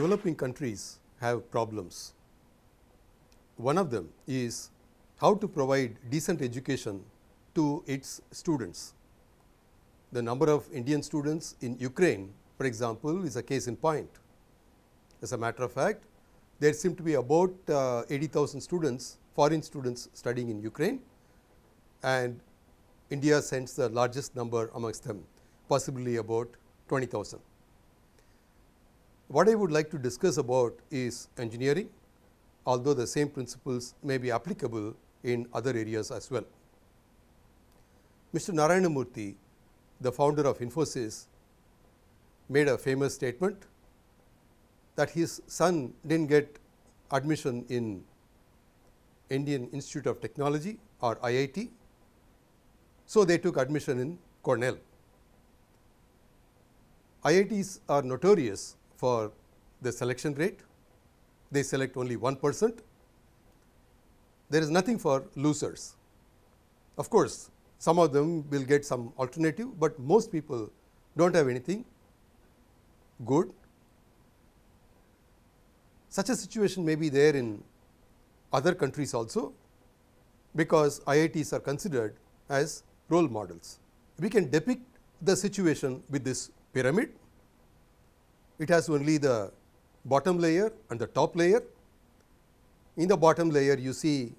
developing countries have problems. One of them is how to provide decent education to its students. The number of Indian students in Ukraine for example, is a case in point. As a matter of fact, there seem to be about uh, 80,000 students, foreign students studying in Ukraine and India sends the largest number amongst them, possibly about 20,000. What I would like to discuss about is engineering, although the same principles may be applicable in other areas as well. Mr. Narayana Murthy, the founder of Infosys, made a famous statement that his son did not get admission in Indian Institute of Technology or IIT. So, they took admission in Cornell. IITs are notorious for the selection rate, they select only 1 percent. There is nothing for losers. Of course, some of them will get some alternative, but most people do not have anything good. Such a situation may be there in other countries also, because IITs are considered as role models. We can depict the situation with this pyramid. It has only the bottom layer and the top layer. In the bottom layer you see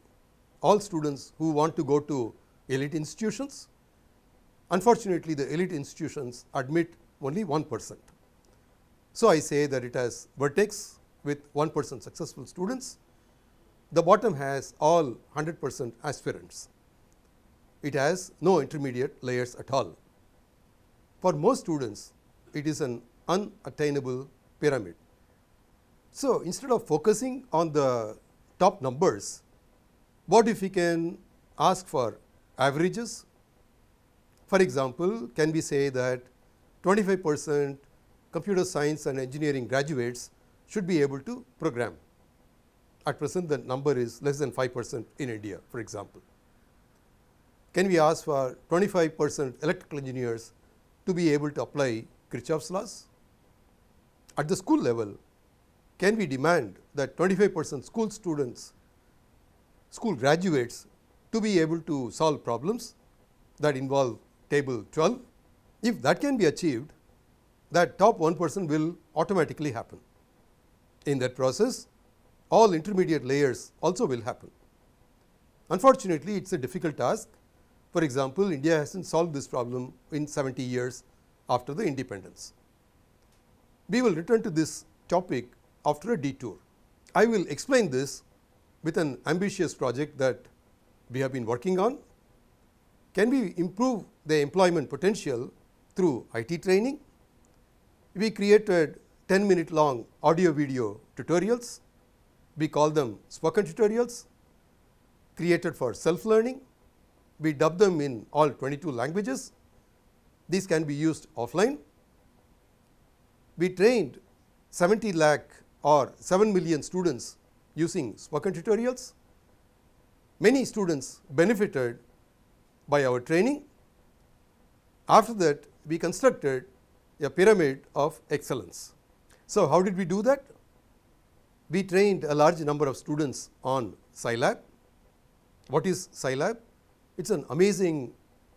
all students who want to go to elite institutions. Unfortunately, the elite institutions admit only 1 percent. So, I say that it has vertex with 1 percent successful students, the bottom has all 100 percent aspirants, it has no intermediate layers at all. For most students, it is an unattainable pyramid. So, instead of focusing on the top numbers, what if we can ask for averages? For example, can we say that 25 percent computer science and engineering graduates should be able to program. At present the number is less than 5 percent in India for example. Can we ask for 25 percent electrical engineers to be able to apply Kirchhoff's laws? At the school level, can we demand that 25 percent school students, school graduates to be able to solve problems that involve table 12? If that can be achieved, that top 1 percent will automatically happen. In that process, all intermediate layers also will happen. Unfortunately, it is a difficult task. For example, India has not solved this problem in 70 years after the independence. We will return to this topic after a detour. I will explain this with an ambitious project that we have been working on. Can we improve the employment potential through IT training? we created 10 minute long audio video tutorials. We call them spoken tutorials created for self learning. We dub them in all 22 languages. These can be used offline. We trained 70 lakh or 7 million students using spoken tutorials. Many students benefited by our training. After that, we constructed a pyramid of excellence. So, how did we do that? We trained a large number of students on Scilab. What is Scilab? It is an amazing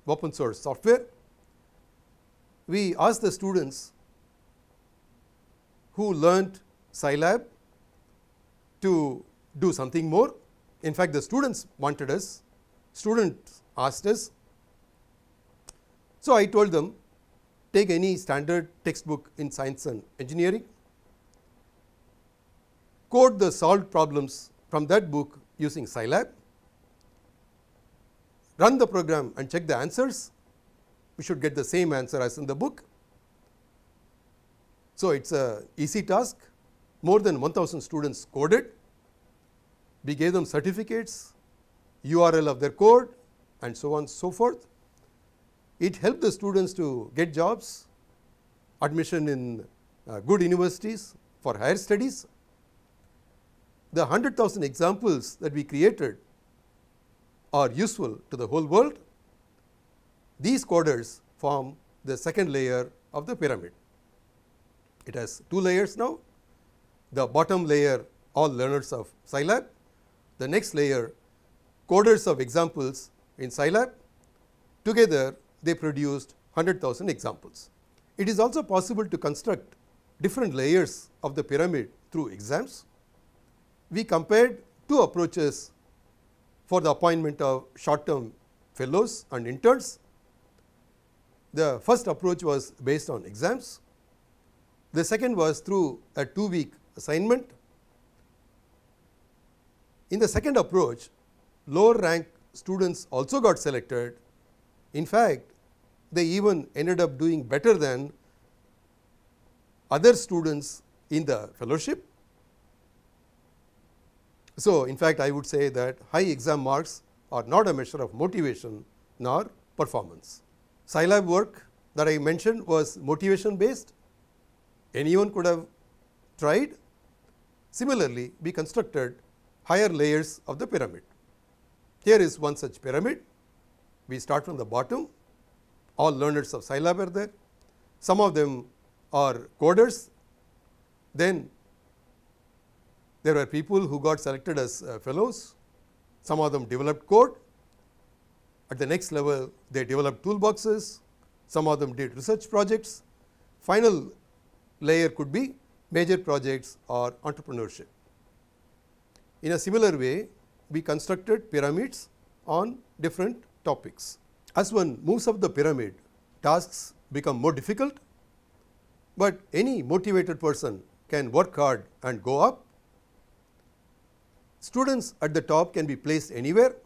open source software. We asked the students who learned Scilab to do something more. In fact, the students wanted us, students asked us. So, I told them take any standard textbook in science and engineering, code the solved problems from that book using Scilab, run the program and check the answers, we should get the same answer as in the book. So, it is a easy task, more than 1000 students coded, we gave them certificates, URL of their code and so on so forth. It helped the students to get jobs, admission in uh, good universities for higher studies. The 100,000 examples that we created are useful to the whole world. These coders form the second layer of the pyramid. It has two layers now. the bottom layer all learners of Scilab, the next layer coders of examples in Scilab. Together they produced 100,000 examples. It is also possible to construct different layers of the pyramid through exams. We compared two approaches for the appointment of short term fellows and interns. The first approach was based on exams. The second was through a two week assignment. In the second approach, lower rank students also got selected. In fact, they even ended up doing better than other students in the fellowship. So, in fact, I would say that high exam marks are not a measure of motivation nor performance. Scilab work that I mentioned was motivation based. Anyone could have tried. Similarly, we constructed higher layers of the pyramid. Here is one such pyramid. We start from the bottom, all learners of Scilab are there. Some of them are coders. Then there were people who got selected as uh, fellows. Some of them developed code. At the next level, they developed toolboxes. Some of them did research projects. Final layer could be major projects or entrepreneurship. In a similar way, we constructed pyramids on different topics. As one moves up the pyramid, tasks become more difficult, but any motivated person can work hard and go up. Students at the top can be placed anywhere.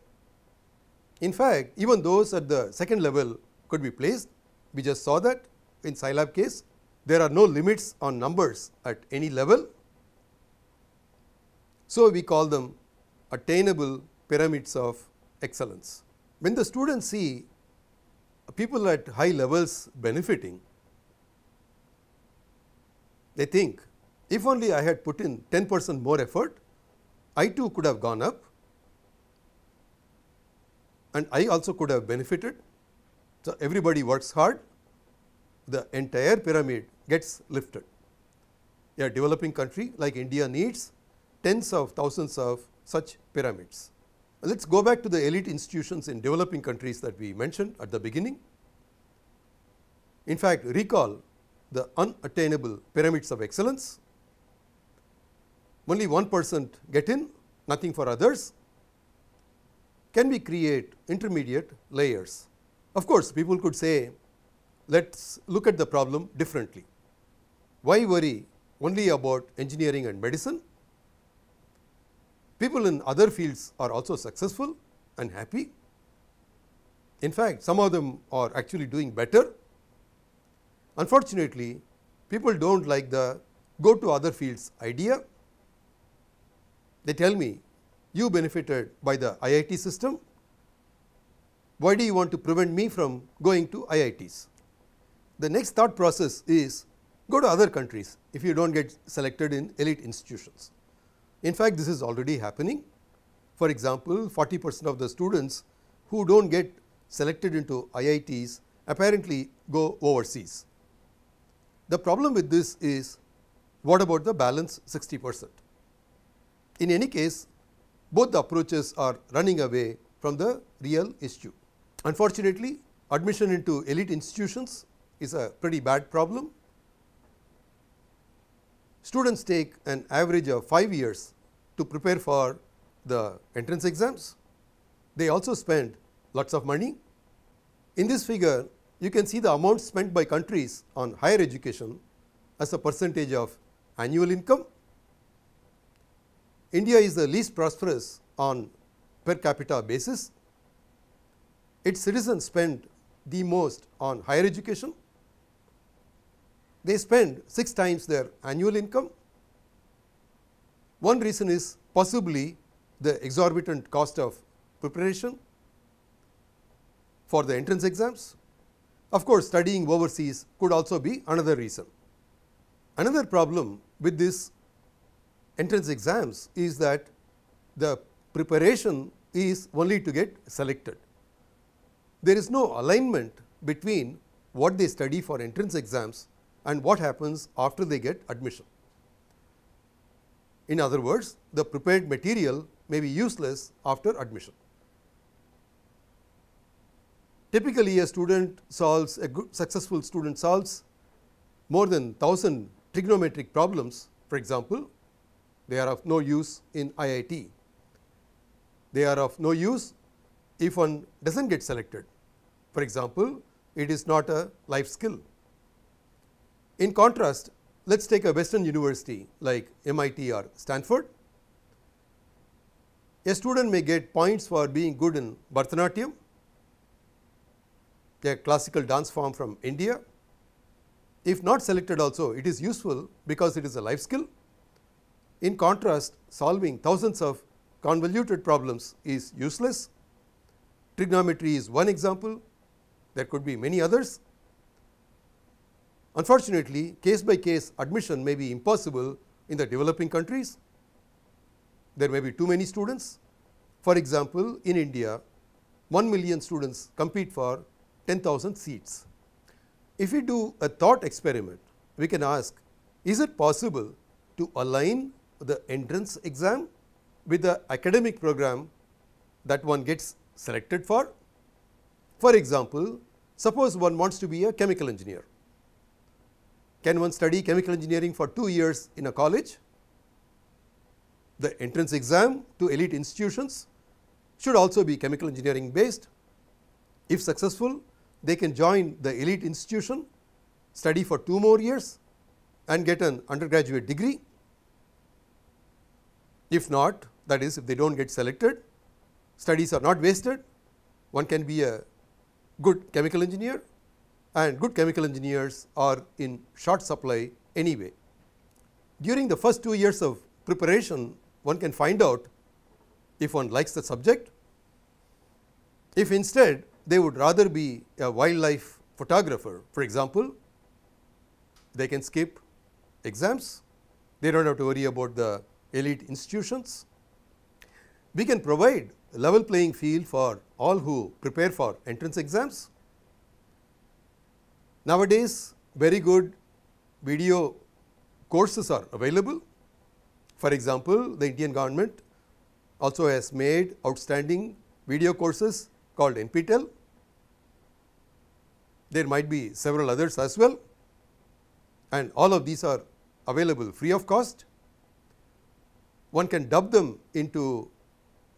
In fact, even those at the second level could be placed. We just saw that in Scilab case. There are no limits on numbers at any level. So, we call them attainable pyramids of excellence. When the students see people at high levels benefiting, they think if only I had put in 10 percent more effort, I too could have gone up and I also could have benefited. So, everybody works hard, the entire pyramid gets lifted. A developing country like India needs tens of thousands of such pyramids. Let us go back to the elite institutions in developing countries that we mentioned at the beginning. In fact, recall the unattainable pyramids of excellence. Only 1 percent get in, nothing for others. Can we create intermediate layers? Of course, people could say, let us look at the problem differently. Why worry only about engineering and medicine? People in other fields are also successful and happy. In fact, some of them are actually doing better. Unfortunately, people do not like the go to other fields idea. They tell me you benefited by the IIT system. Why do you want to prevent me from going to IITs? The next thought process is go to other countries if you do not get selected in elite institutions. In fact, this is already happening. For example, 40 percent of the students who do not get selected into IITs apparently go overseas. The problem with this is what about the balance 60 percent? In any case, both the approaches are running away from the real issue. Unfortunately, admission into elite institutions is a pretty bad problem students take an average of 5 years to prepare for the entrance exams. They also spend lots of money. In this figure, you can see the amount spent by countries on higher education as a percentage of annual income. India is the least prosperous on per capita basis. Its citizens spend the most on higher education they spend 6 times their annual income. One reason is possibly the exorbitant cost of preparation for the entrance exams. Of course, studying overseas could also be another reason. Another problem with this entrance exams is that the preparation is only to get selected. There is no alignment between what they study for entrance exams and what happens after they get admission. In other words, the prepared material may be useless after admission. Typically, a student solves a good successful student solves more than 1000 trigonometric problems for example, they are of no use in IIT. They are of no use if one does not get selected. For example, it is not a life skill. In contrast, let us take a western university like MIT or Stanford. A student may get points for being good in Bharatanatyam, a classical dance form from India. If not selected also, it is useful because it is a life skill. In contrast, solving thousands of convoluted problems is useless. Trigonometry is one example, there could be many others. Unfortunately, case by case admission may be impossible in the developing countries. There may be too many students. For example, in India, 1 million students compete for 10,000 seats. If we do a thought experiment, we can ask, is it possible to align the entrance exam with the academic program that one gets selected for? For example, suppose one wants to be a chemical engineer. Can one study chemical engineering for 2 years in a college? The entrance exam to elite institutions should also be chemical engineering based. If successful, they can join the elite institution, study for 2 more years and get an undergraduate degree. If not, that is if they do not get selected, studies are not wasted, one can be a good chemical engineer and good chemical engineers are in short supply anyway. During the first 2 years of preparation, one can find out if one likes the subject. If instead they would rather be a wildlife photographer, for example, they can skip exams, they do not have to worry about the elite institutions. We can provide level playing field for all who prepare for entrance exams Nowadays, very good video courses are available. For example, the Indian government also has made outstanding video courses called NPTEL. There might be several others as well and all of these are available free of cost. One can dub them into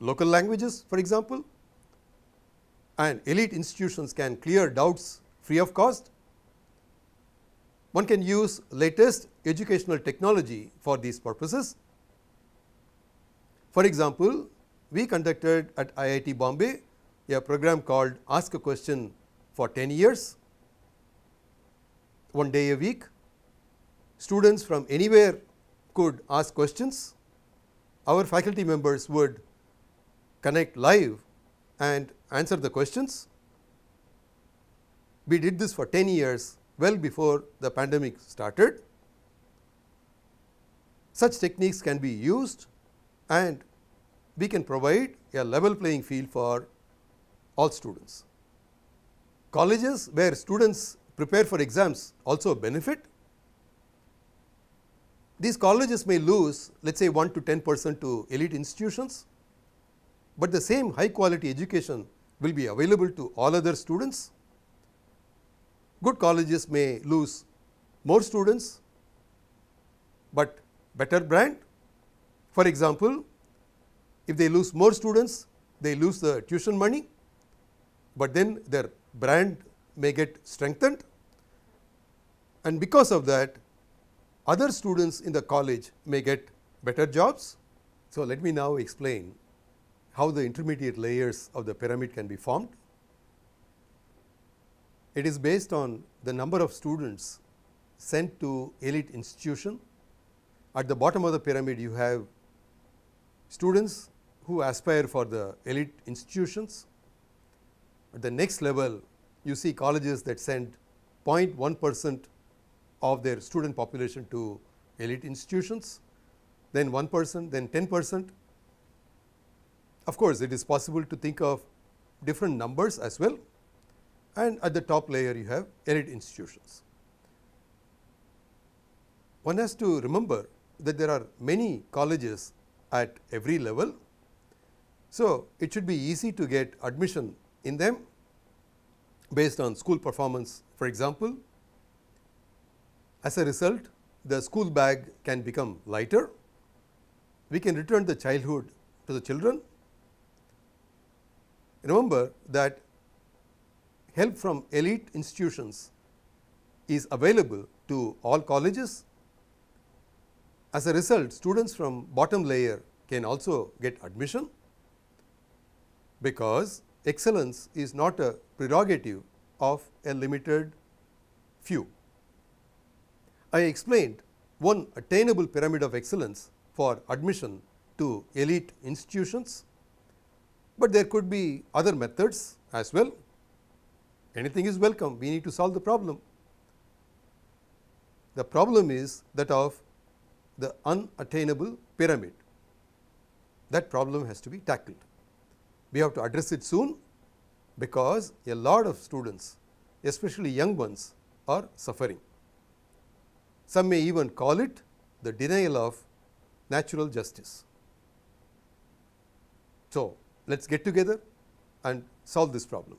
local languages for example and elite institutions can clear doubts free of cost one can use latest educational technology for these purposes. For example, we conducted at IIT Bombay a program called Ask a Question for 10 years, one day a week. Students from anywhere could ask questions. Our faculty members would connect live and answer the questions. We did this for 10 years well before the pandemic started. Such techniques can be used and we can provide a level playing field for all students. Colleges where students prepare for exams also benefit. These colleges may lose let us say 1 to 10 percent to elite institutions, but the same high quality education will be available to all other students good colleges may lose more students, but better brand. For example, if they lose more students, they lose the tuition money, but then their brand may get strengthened and because of that other students in the college may get better jobs. So, let me now explain how the intermediate layers of the pyramid can be formed. It is based on the number of students sent to elite institution. At the bottom of the pyramid you have students who aspire for the elite institutions. At the next level you see colleges that send 0.1 percent of their student population to elite institutions, then 1 percent, then 10 percent. Of course, it is possible to think of different numbers as well and at the top layer you have elite institutions. One has to remember that there are many colleges at every level. So, it should be easy to get admission in them based on school performance for example. As a result the school bag can become lighter, we can return the childhood to the children. Remember that help from elite institutions is available to all colleges. As a result students from bottom layer can also get admission because excellence is not a prerogative of a limited few. I explained one attainable pyramid of excellence for admission to elite institutions, but there could be other methods as well. Anything is welcome, we need to solve the problem. The problem is that of the unattainable pyramid. That problem has to be tackled. We have to address it soon because a lot of students especially young ones are suffering. Some may even call it the denial of natural justice. So, let us get together and solve this problem.